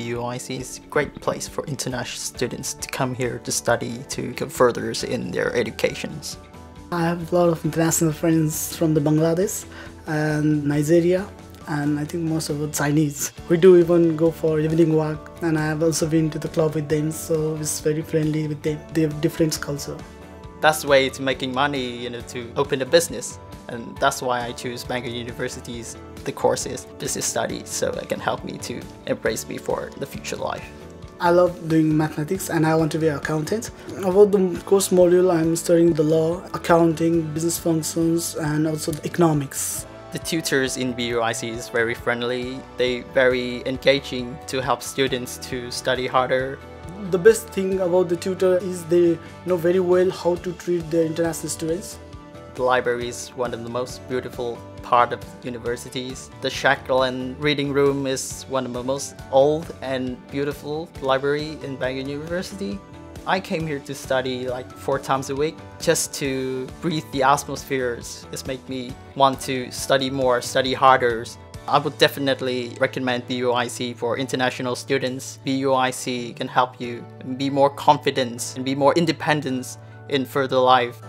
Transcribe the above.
BUIC is a great place for international students to come here to study to go further in their educations. I have a lot of international friends from the Bangladesh and Nigeria and I think most of the Chinese. We do even go for evening walk and I have also been to the club with them so it's very friendly with them. They have different culture. That's the way to making money, you know, to open a business. And that's why I choose Bangor University's the courses, business studies, so it can help me to embrace me for the future life. I love doing mathematics and I want to be an accountant. About the course module, I'm studying the law, accounting, business functions, and also economics. The tutors in BUIC is very friendly. They very engaging to help students to study harder. The best thing about the tutor is they know very well how to treat their international students. The library is one of the most beautiful part of universities. The Shankland Reading Room is one of the most old and beautiful library in Bangor University. I came here to study like four times a week just to breathe the atmospheres. It's made me want to study more, study harder. I would definitely recommend BUIC for international students. BUIC can help you be more confident and be more independent in further life.